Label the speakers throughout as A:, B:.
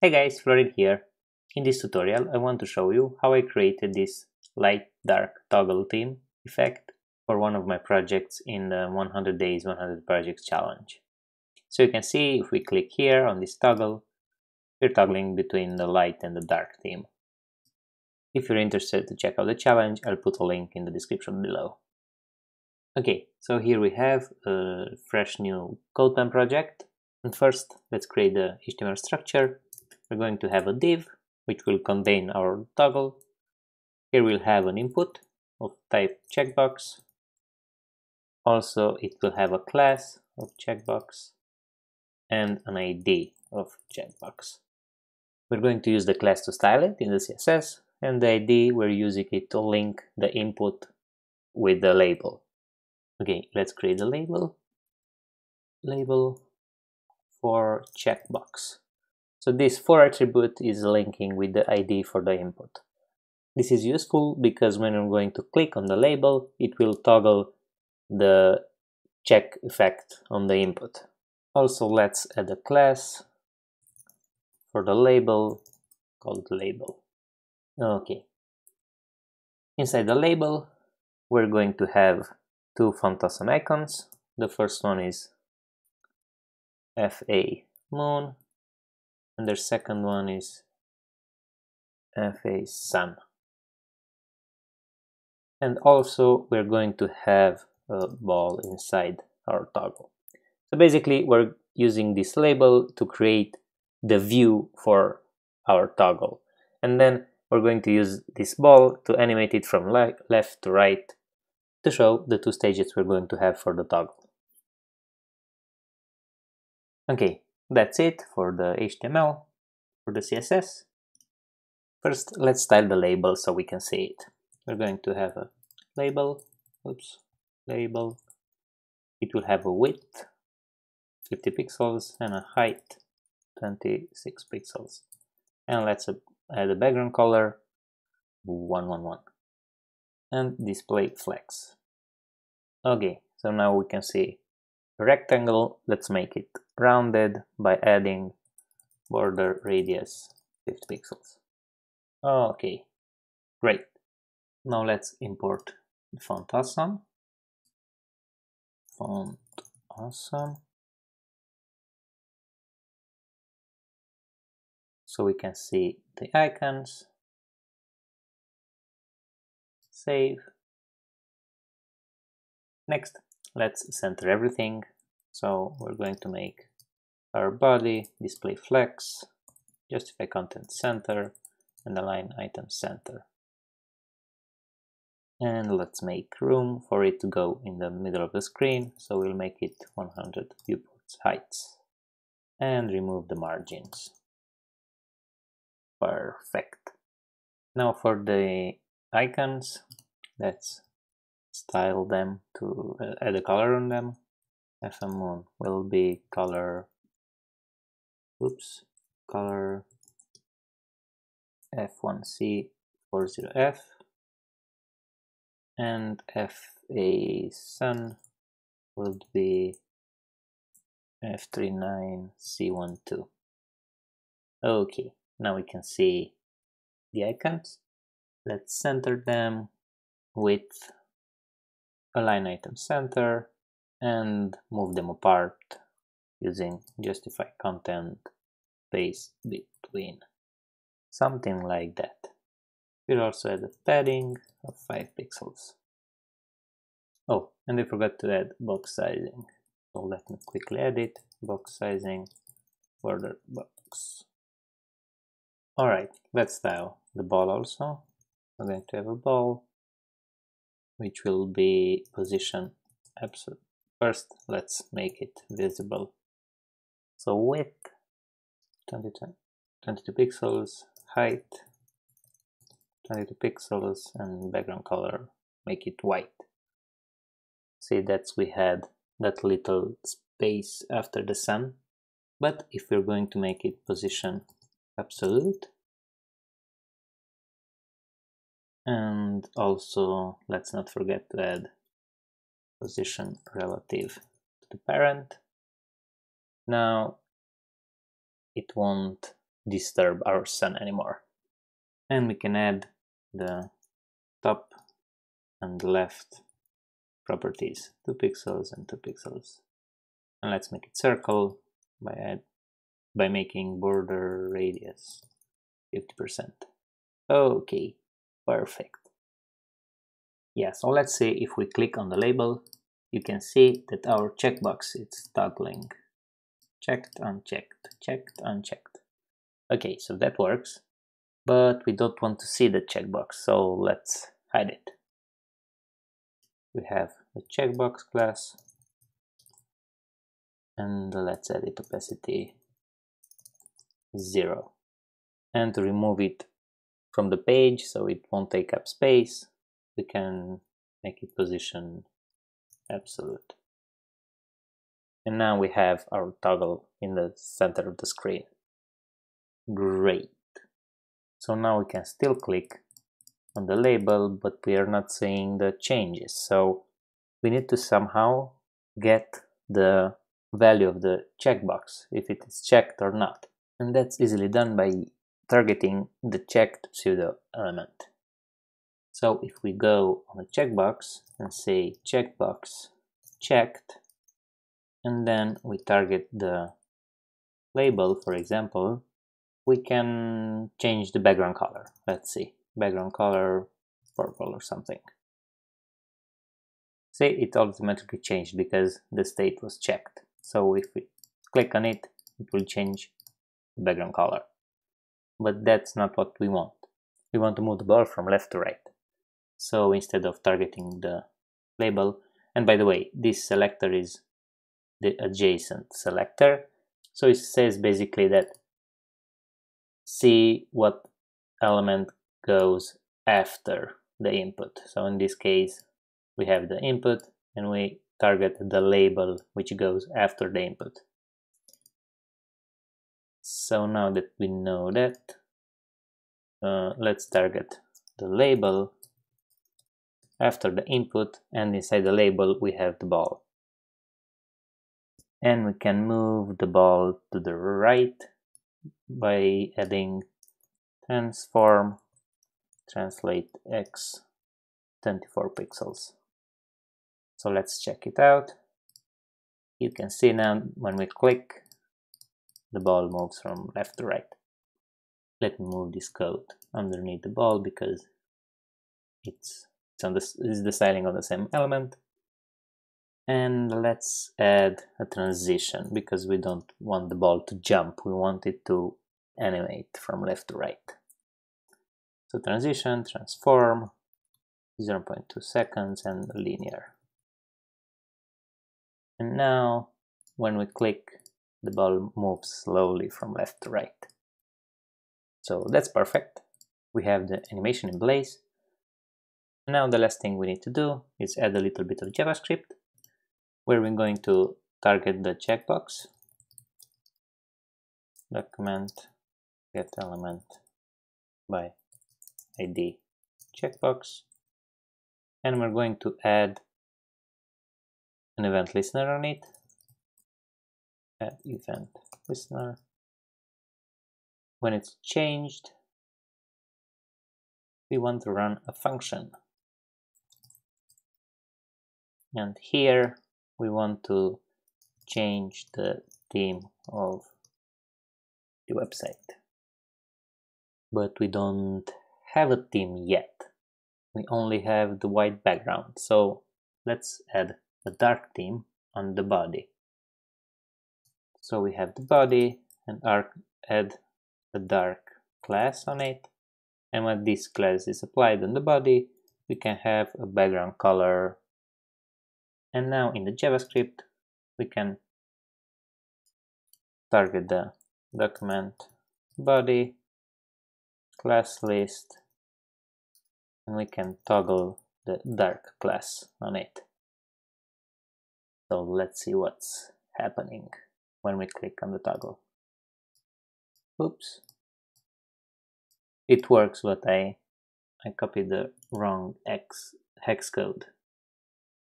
A: Hey guys, Florin here. In this tutorial I want to show you how I created this light dark toggle theme effect for one of my projects in the 100 days 100 projects challenge. So you can see if we click here on this toggle, we're toggling between the light and the dark theme. If you're interested to check out the challenge, I'll put a link in the description below. Okay, so here we have a fresh new CodePen project. And first, let's create the HTML structure we're going to have a div which will contain our toggle. Here we'll have an input of type checkbox. Also, it will have a class of checkbox and an ID of checkbox. We're going to use the class to style it in the CSS and the ID we're using it to link the input with the label. Okay, let's create a label. Label for checkbox. So this for attribute is linking with the ID for the input. This is useful because when I'm going to click on the label, it will toggle the check effect on the input. Also, let's add a class for the label called label. Okay. Inside the label, we're going to have two Font Awesome icons. The first one is FA moon and the second one is FA sun. And also we're going to have a ball inside our toggle. So basically we're using this label to create the view for our toggle. And then we're going to use this ball to animate it from le left to right to show the two stages we're going to have for the toggle. Okay, that's it for the HTML. For the CSS, first let's style the label so we can see it. We're going to have a label, oops, label. It will have a width, 50 pixels, and a height, 26 pixels. And let's add a background color, 111. And display flex. Okay, so now we can see rectangle. Let's make it rounded by adding border radius 50 pixels. Okay, great. Now let's import font awesome. Font awesome. So we can see the icons. Save. Next, let's center everything. So we're going to make our body, display flex, justify content center, and align item center. And let's make room for it to go in the middle of the screen, so we'll make it 100 viewports heights. And remove the margins. Perfect. Now for the icons, let's style them to uh, add a color on them. fa moon will be color oops color f1c40f and fa sun would be f39c12 okay now we can see the icons let's center them with align item center and move them apart using justify content space between. Something like that. We'll also add a padding of 5 pixels. Oh and I forgot to add box sizing. So let me quickly edit box sizing border box. Alright let's style. The ball also. We're going to have a ball which will be position absolute first let's make it visible so width 22, 22 pixels, height 22 pixels, and background color make it white. See that's we had that little space after the sun. But if we're going to make it position absolute, and also let's not forget to add position relative to the parent now it won't disturb our sun anymore. And we can add the top and left properties, 2 pixels and 2 pixels. And let's make it circle by add, by making border radius 50%. Okay, perfect. Yeah, so let's say if we click on the label, you can see that our checkbox is toggling. Checked, unchecked, checked, unchecked. Okay, so that works, but we don't want to see the checkbox, so let's hide it. We have the checkbox class, and let's edit opacity 0. And to remove it from the page so it won't take up space, we can make it position absolute. And now we have our toggle in the center of the screen. Great. So now we can still click on the label, but we are not seeing the changes. So we need to somehow get the value of the checkbox, if it is checked or not. And that's easily done by targeting the checked pseudo element. So if we go on the checkbox and say checkbox checked, and then we target the label, for example, we can change the background color. Let's see, background color purple or something. See, it automatically changed because the state was checked. So if we click on it, it will change the background color. But that's not what we want. We want to move the ball from left to right. So instead of targeting the label, and by the way, this selector is the adjacent selector. So it says basically that see what element goes after the input. So in this case, we have the input and we target the label which goes after the input. So now that we know that, uh, let's target the label after the input and inside the label we have the ball. And we can move the ball to the right by adding transform translate x 24 pixels. So let's check it out. You can see now when we click, the ball moves from left to right. Let me move this code underneath the ball because it's it's on this is the styling of the same element. And let's add a transition because we don't want the ball to jump. We want it to animate from left to right. So transition, transform, 0.2 seconds and linear. And now when we click, the ball moves slowly from left to right. So that's perfect. We have the animation in place. Now the last thing we need to do is add a little bit of JavaScript where we're going to target the checkbox document get element by id checkbox and we're going to add an event listener on it add event. Listener when it's changed we want to run a function. And here we want to change the theme of the website. But we don't have a theme yet. We only have the white background. So let's add a dark theme on the body so we have the body and arc add a dark class on it. And when this class is applied on the body we can have a background color. And now in the JavaScript, we can target the document body class list and we can toggle the dark class on it. So let's see what's happening when we click on the toggle. Oops. It works, but I, I copied the wrong X hex code.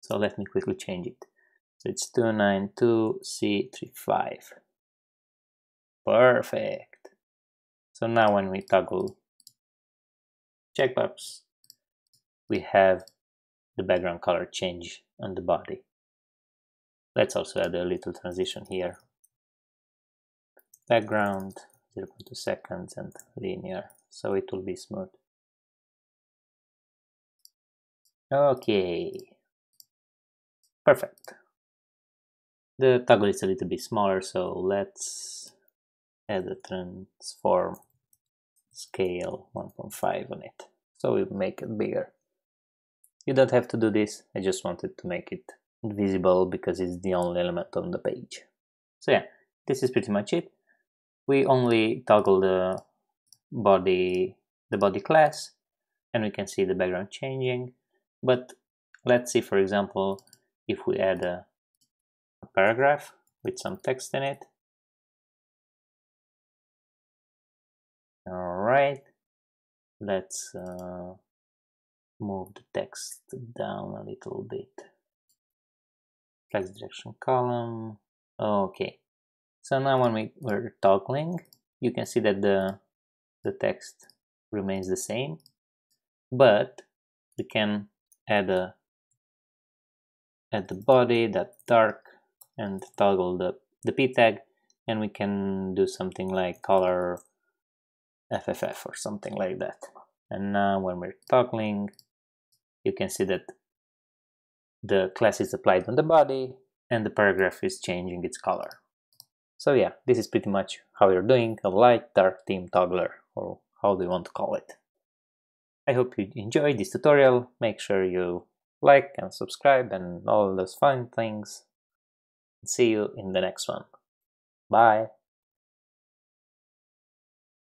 A: So let me quickly change it. So it's 292C35. Perfect. So now when we toggle checkbox, we have the background color change on the body. Let's also add a little transition here. Background 0.2 seconds and linear, so it will be smooth. Okay, perfect. The toggle is a little bit smaller, so let's add a transform scale 1.5 on it. So we make it bigger. You don't have to do this, I just wanted to make it visible because it's the only element on the page. So yeah, this is pretty much it. We only toggle the body, the body class, and we can see the background changing. But let's see, for example, if we add a, a paragraph with some text in it. All right, let's uh, move the text down a little bit. Flex direction column. Okay. So now when we were toggling, you can see that the, the text remains the same, but we can add a add the body that dark and toggle the, the p tag and we can do something like color FFF or something like that. And now when we're toggling, you can see that the class is applied on the body and the paragraph is changing its color. So yeah, this is pretty much how you're doing a light dark theme toggler or how do you want to call it. I hope you enjoyed this tutorial. Make sure you like and subscribe and all those fun things. See you in the next one. Bye.